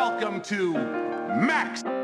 welcome to Max.